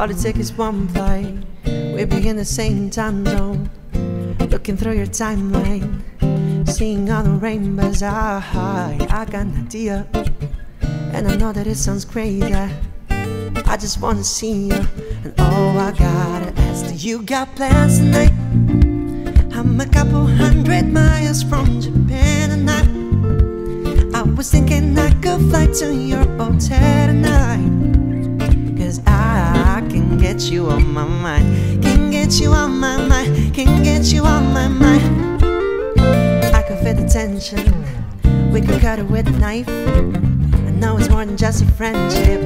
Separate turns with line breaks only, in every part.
All it takes is one flight. We be in the same time zone. Looking through your timeline, seeing all the rainbows. I, I got an idea, and I know that it sounds crazy. I just wanna see you, and oh, I gotta ask, do you got plans tonight? I'm a couple hundred miles from Japan, and I, I was thinking I could fly to your hotel tonight. Cause I you on my mind, can get you on my mind, can get you on my mind. I can feel the tension, we could cut it with a knife. I know it's more than just a friendship.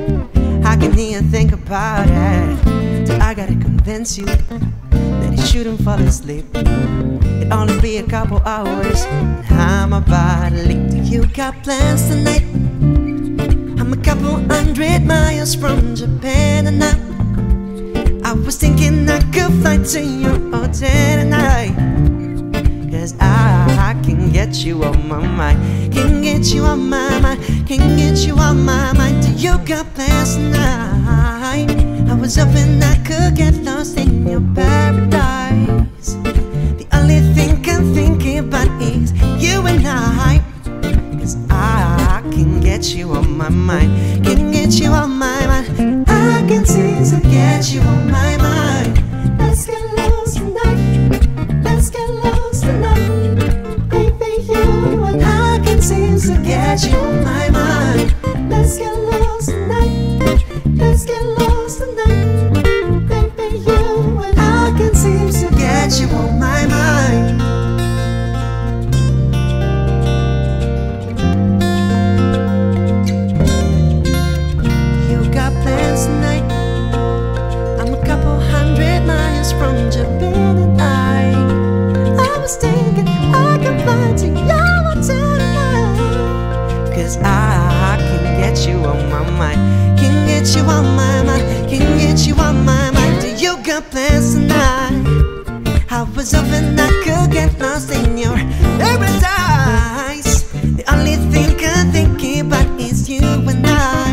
I can even think about it. So I gotta convince you that you shouldn't fall asleep. It'll only be a couple hours, and I'm about to leave. Do you got plans tonight? I'm a couple hundred miles from Japan, and I was thinking I could fly to your hotel tonight. Cause I, I can get you on my mind, can get you on my mind, can get you on my mind. Do you got plans tonight? I was hoping I could get lost in your paradise. The only thing I'm thinking about is you and I. Cause I, I can get you on my mind, can get you on my mind. You got plans tonight. I'm a couple hundred miles from Japan and I I was thinking I could fly to your hotel Cause I can get you on my mind Can get you on my mind your The only thing you and I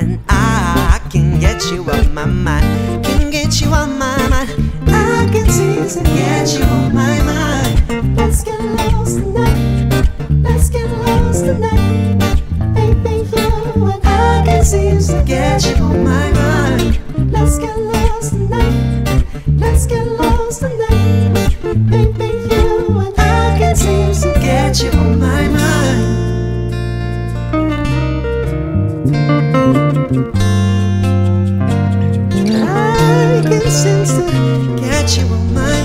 and I can get you on my mind, can get you my mind. I can get you my mind. Let's get lost tonight. Let's get lost tonight. Baby, you and I can get you my mind. Let's get lost tonight. Let's get lost tonight. reasons catch you on my